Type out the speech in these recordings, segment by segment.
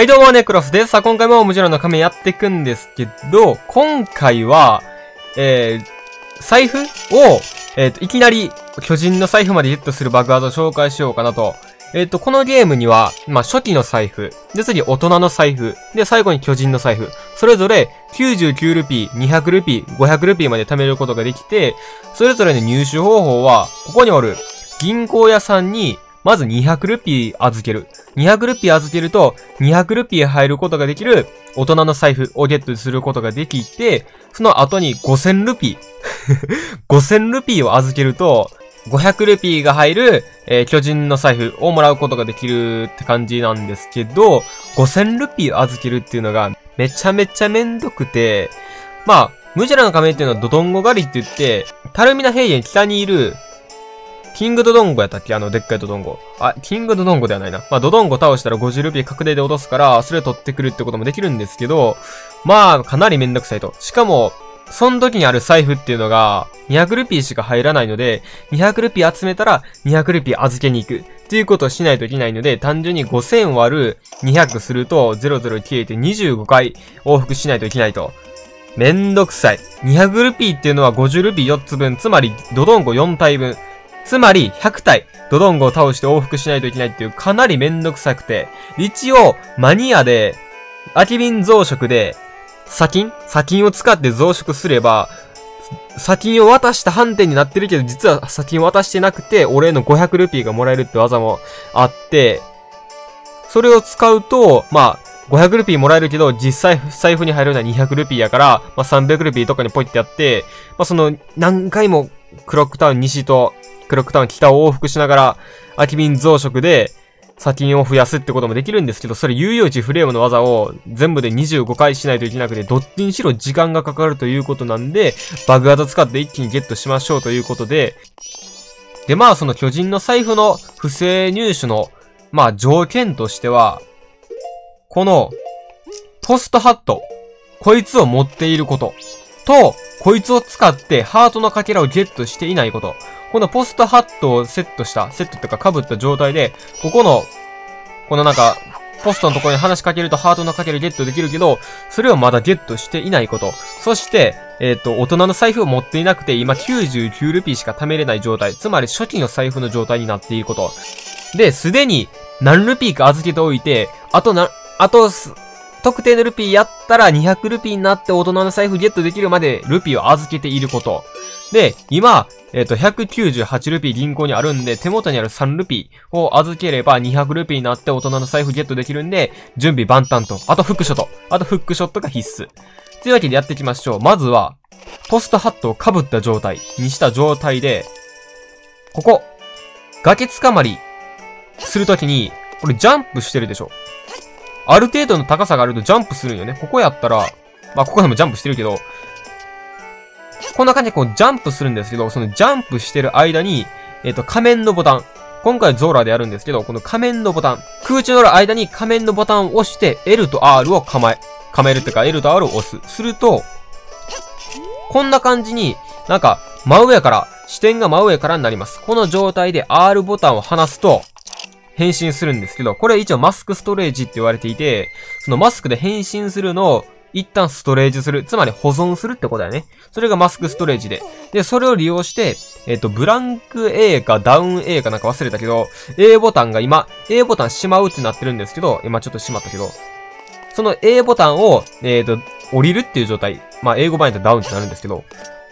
はいどうも、ネクロスです。さあ、今回ももちろんの仮面やっていくんですけど、今回は、えー、財布を、えっ、と、いきなり巨人の財布までゲットするバグワードを紹介しようかなと。えっ、と、このゲームには、まあ、初期の財布、で、次大人の財布、で、最後に巨人の財布、それぞれ99ルピー、200ルピー、500ルピーまで貯めることができて、それぞれの入手方法は、ここにおる銀行屋さんにまず200ルピー預ける。200ルピー預けると、200ルピー入ることができる大人の財布をゲットすることができて、その後に5000ルピー。5000ルピーを預けると、500ルピーが入る、えー、巨人の財布をもらうことができるって感じなんですけど、5000ルピーを預けるっていうのがめちゃめちゃめんどくて、まあ、ムジュラの仮面っていうのはドドンゴ狩りって言って、タルミナ平原北にいるキングドドンゴやったっけ？あの、でっかいドドンゴ。あ、キングドドンゴではないな。まあ、ドドンゴ倒したら50ルピー確定で落とすから、それ取ってくるってこともできるんですけど、まあ、かなりめんどくさいと。しかも、その時にある財布っていうのが、200ルピーしか入らないので、200ルピー集めたら、200ルピー預けに行く。っていうことをしないといけないので、単純に5000割る200すると、00消えて25回往復しないといけないと。めんどくさい。200ルピーっていうのは50ルピー4つ分、つまり、ドドンゴ4体分。つまり、100体、ドドンゴを倒して往復しないといけないっていう、かなりめんどくさくて、一応、マニアで、空き瓶増殖で、砂金？砂金を使って増殖すれば、砂金を渡した判定になってるけど、実は砂金を渡してなくて、俺の500ルピーがもらえるって技もあって、それを使うと、まあ、500ルピーもらえるけど、実際財布に入るのは200ルピーやから、まあ、300ルピーとかにポイってやって、まあ、その、何回もクロックタウン西とクロックタウン北を往復しながら、空き瓶増殖で、砂金を増やすってこともできるんですけど、それ有用値フレームの技を全部で25回しないといけなくて、どっちにしろ時間がかかるということなんで、バグ技使って一気にゲットしましょうということで、で、まあその巨人の財布の不正入手の、まあ条件としては、この、ポストハット、こいつを持っていること、と、こいつを使ってハートのかけらをゲットしていないこと。このポストハットをセットした、セットっていうか被った状態で、ここの、このなんか、ポストのところに話しかけるとハートのかけるゲットできるけど、それをまだゲットしていないこと。そして、えっ、ー、と、大人の財布を持っていなくて、今99ルピーしか貯めれない状態。つまり初期の財布の状態になっていること。で、すでに何ルピーか預けておいて、あとな、あと、特定のルピーやったら200ルピーになって大人の財布ゲットできるまでルピーを預けていること。で、今、えっ、ー、と、198ルピー銀行にあるんで、手元にある3ルピーを預ければ200ルピーになって大人の財布ゲットできるんで、準備万端と。あとフックショット。あとフックショットが必須。というわけでやっていきましょう。まずは、ポストハットを被った状態にした状態で、ここ、崖つかまりするときに、これジャンプしてるでしょ。ある程度の高さがあるとジャンプするんよね。ここやったら、まあ、ここでもジャンプしてるけど、こんな感じでこうジャンプするんですけど、そのジャンプしてる間に、えっ、ー、と、仮面のボタン。今回ゾーラでやるんですけど、この仮面のボタン。空中乗る間に仮面のボタンを押して、L と R を構え、構えるってか、L と R を押す。すると、こんな感じに、なんか、真上から、視点が真上からになります。この状態で R ボタンを離すと、変身するんですけど、これ一応マスクストレージって言われていて、そのマスクで変身するのを一旦ストレージする。つまり保存するってことだよね。それがマスクストレージで。で、それを利用して、えっ、と、ブランク A かダウン A かなんか忘れたけど、A ボタンが今、A ボタンしまうってなってるんですけど、今ちょっとしまったけど、その A ボタンを、えっ、ー、と、降りるっていう状態。まあ、英語版やったらダウンってなるんですけど、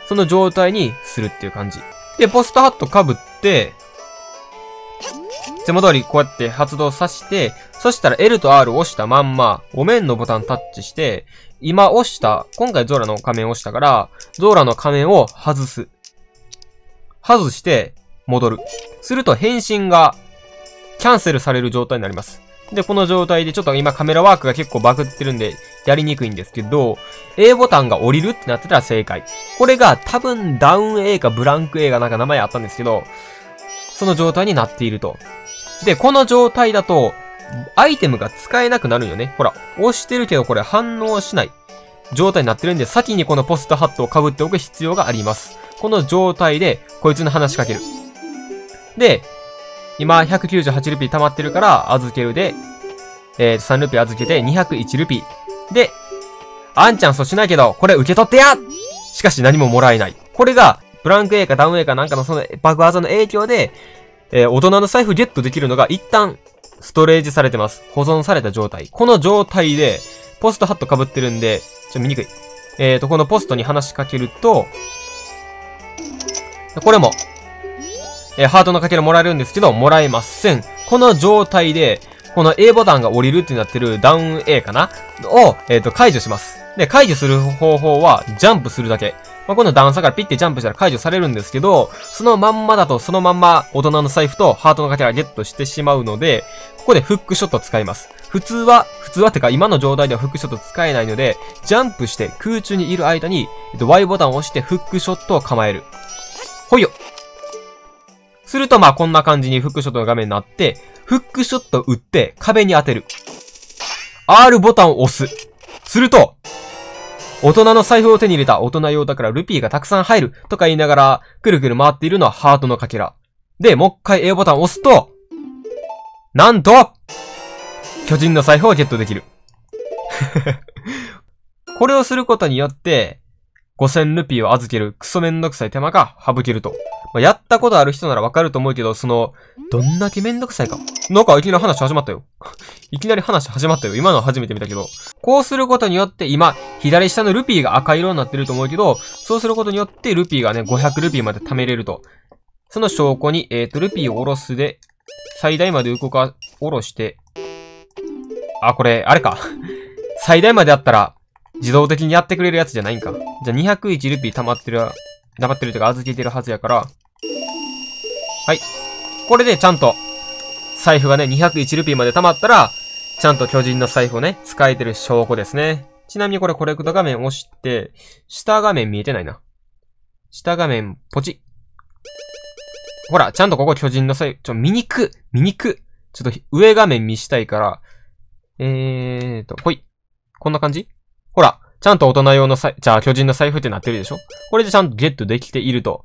その状態にするっていう感じ。で、ポストハット被って、つも通りこうやって発動さして、そしたら L と R を押したまんま、お面のボタンタッチして、今押した、今回ゾーラの仮面を押したから、ゾーラの仮面を外す。外して、戻る。すると変身が、キャンセルされる状態になります。で、この状態でちょっと今カメラワークが結構バグってるんで、やりにくいんですけど、A ボタンが降りるってなってたら正解。これが多分ダウン A かブランク A がなんか名前あったんですけど、その状態になっていると。で、この状態だと、アイテムが使えなくなるよね。ほら、押してるけどこれ反応しない状態になってるんで、先にこのポストハットを被っておく必要があります。この状態で、こいつに話しかける。で、今198ルピー溜まってるから預けるで、えー、3ルピー預けて201ルピー。で、あんちゃんそうしないけど、これ受け取ってやしかし何ももらえない。これが、ブランク A かダウン A かなんかのその爆技の影響で、えー、大人の財布ゲットできるのが一旦、ストレージされてます。保存された状態。この状態で、ポストハット被ってるんで、ちょ、見にくい。えーと、このポストに話しかけると、これも、えー、ハートのかけらもらえるんですけど、もらえません。この状態で、この A ボタンが降りるってなってるダウン A かな？を、えっ、ー、と、解除します。で、解除する方法は、ジャンプするだけ。まあ、この段差からピッてジャンプしたら解除されるんですけど、そのまんまだとそのまんま大人の財布とハートのかけらゲットしてしまうので、ここでフックショット使います。普通は、普通はてか今の状態ではフックショット使えないので、ジャンプして空中にいる間に、えっと、Y ボタンを押してフックショットを構える。ほいよするとまあこんな感じにフックショットの画面になって、フックショット打って壁に当てる。R ボタンを押す。すると、大人の財布を手に入れた大人用だからルピーがたくさん入るとか言いながら、くるくる回っているのはハートのかけら。で、もう一回 A ボタンを押すと、なんと巨人の財布をゲットできる。これをすることによって、5000ルピーを預けるクソめんどくさい手間が省けると。まあ、やったことある人ならわかると思うけど、その、どんだけめんどくさいか。なんかいきなり話始まったよ。いきなり話始まったよ。今の初めて見たけど。こうすることによって、今、左下のルピーが赤色になってると思うけど、そうすることによってルピーがね、500ルピーまで貯めれると。その証拠に、えっ、ー、と、ルピーを下ろすで、最大まで動か、下ろして、あ、これ、あれか。最大まであったら、自動的にやってくれるやつじゃないんか。じゃあ201ルピー溜まってる、溜まってるというか預けてるはずやから、はい。これでちゃんと、財布がね、201ルピーまで溜まったら、ちゃんと巨人の財布をね、使えてる証拠ですね。ちなみにこれコレクト画面押して、下画面見えてないな。下画面、ポチ。ほら、ちゃんとここ巨人の財布、ちょ、見にく見にくちょっと上画面見したいから、えーと、ほい。こんな感じ？ほら、ちゃんと大人用のさ、じゃあ巨人の財布ってなってるでしょ？これでちゃんとゲットできていると。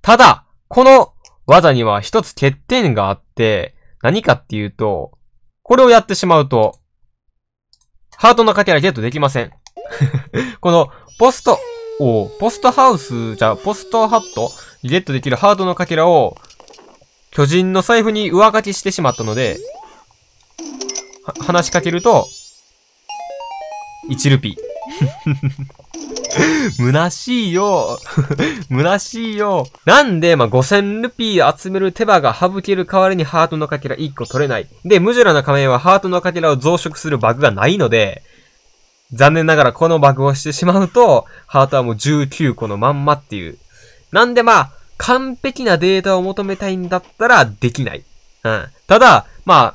ただ、この技には一つ欠点があって、何かっていうと、これをやってしまうと、ハートのかけらゲットできません。この、ポスト、を、ポストハウス、じゃあ、ポストハットゲットできるハートのかけらを、巨人の財布に上書きしてしまったので、話しかけると、1ルピー。虚しいよ。虚しいよ。なんで、まあ、5000ルピー集める手羽が省ける代わりにハートのかけら1個取れない。で、ムジュラの仮面はハートのかけらを増殖するバグがないので、残念ながらこのバグをしてしまうと、ハートはもう19個のまんまっていう。なんでまあ、完璧なデータを求めたいんだったらできない。うん。ただ、まあ、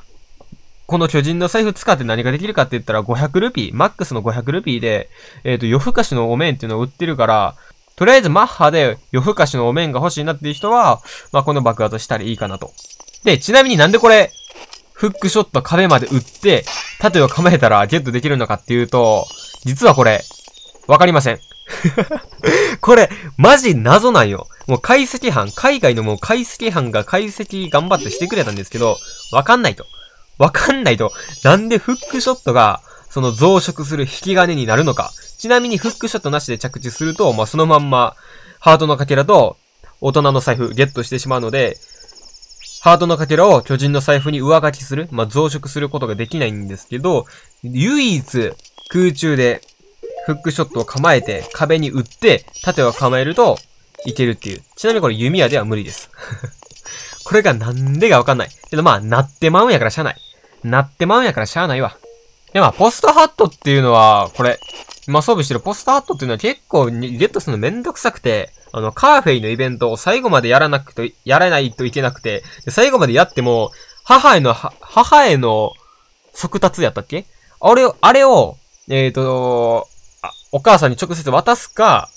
この巨人の財布使って何ができるかって言ったら500ルピー、マックスの500ルピーで、えっ、ー、と、夜更かしのお面っていうのを売ってるから、とりあえずマッハで夜更かしのお面が欲しいなっていう人は、まあ、この爆発したらいいかなと。で、ちなみになんでこれ、フックショット壁まで打って、盾を構えたらゲットできるのかっていうと、実はこれ、わかりません。これ、マジ謎なんよ。もう解析班、海外のもう解析班が解析頑張ってしてくれたんですけど、わかんないと。わかんないと、なんでフックショットが、その増殖する引き金になるのか。ちなみにフックショットなしで着地すると、まあ、そのまんま、ハートのかけらと、大人の財布ゲットしてしまうので、ハートのかけらを巨人の財布に上書きする、まあ、増殖することができないんですけど、唯一空中でフックショットを構えて壁に打って盾を構えるといけるっていう。ちなみにこれ弓矢では無理です。これがなんでかわかんない。けどまあ、なってまうんやからしゃあない。なってまうんやからしゃあないわ。で、まあ、ポストハットっていうのは、これ、今装備してるポストハットっていうのは結構ゲットするのめんどくさくて、あの、カーフェイのイベントを最後までやらなくて、やらないといけなくて、で最後までやっても、母への、母への速達やったっけ？あれを、あれを、えっ、ー、と、お母さんに直接渡すか、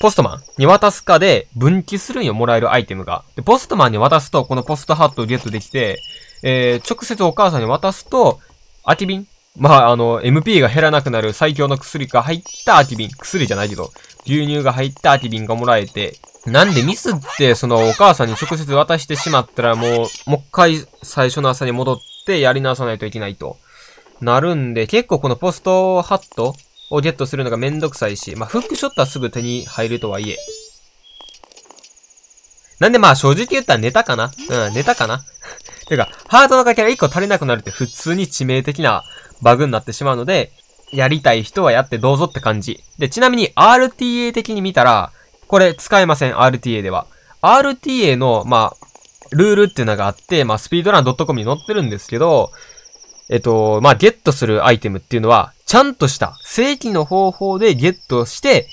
ポストマンに渡すかで分岐するんよ、もらえるアイテムが。で、ポストマンに渡すと、このポストハットをゲットできて、えー、直接お母さんに渡すと、空き瓶まあ、あの、MP が減らなくなる最強の薬が入った空き瓶。薬じゃないけど、牛乳が入った空き瓶がもらえて、なんでミスって、そのお母さんに直接渡してしまったらもう、もう一回最初の朝に戻っってやり直さないといけないとなるんで、結構このポストハットをゲットするのがめんどくさいし、まあ、フックショットはすぐ手に入るとはいえ。なんでまあ正直言ったらネタかな？うん、ネタかな？てか、ハートのかけら1個足りなくなるって普通に致命的なバグになってしまうので、やりたい人はやってどうぞって感じ。で、ちなみに RTA 的に見たら、これ使えません、RTA では。RTA の、まあ、ルールっていうのがあって、まあ、スピードラン .com に載ってるんですけど、えっと、まあ、ゲットするアイテムっていうのは、ちゃんとした正規の方法でゲットして、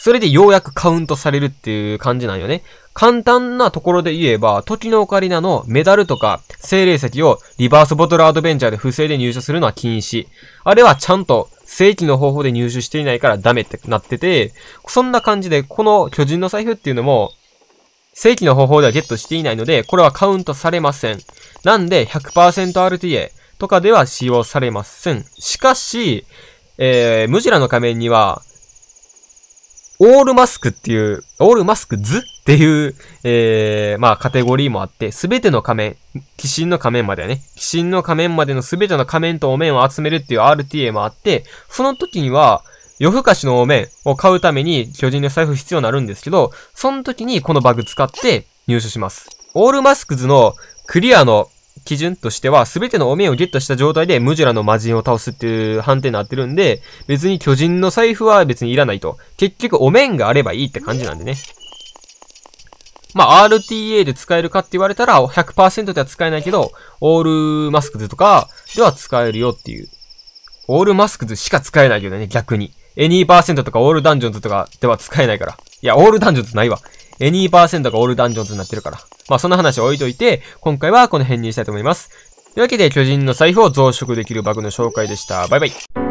それでようやくカウントされるっていう感じなんよね。簡単なところで言えば、時のオカリナのメダルとか精霊石をリバースボトルアドベンチャーで不正で入手するのは禁止。あれはちゃんと正規の方法で入手していないからダメってなってて、そんな感じで、この巨人の財布っていうのも、正規の方法ではゲットしていないので、これはカウントされません。なんで 100%RTA、とかでは使用されません。しかし、えー、ムジラの仮面には、オールマスクっていう、オールマスク図っていう、えー、まあ、カテゴリーもあって、すべての仮面、鬼神の仮面までね、鬼神の仮面までのすべての仮面とお面を集めるっていう RTA もあって、その時には、夜更かしのお面を買うために巨人の財布必要になるんですけど、その時にこのバグ使って入手します。オールマスクズのクリアの基準としては、すべてのお面をゲットした状態でムジュラの魔人を倒すっていう判定になってるんで、別に巨人の財布は別にいらないと。結局お面があればいいって感じなんでね。まあ、RTA で使えるかって言われたら、100%では使えないけど、オールマスクズとかでは使えるよっていう。 All Masks しか使えないけどね、逆に。 any percent とか All Dungeons とかでは使えないから。いや、 All Dungeons ないわ。 Any percent が All Dungeons になってるから。まあそんな話は置いといて、今回はこの辺にしたいと思います。というわけで巨人の財布を増殖できるバグの紹介でした。バイバイ。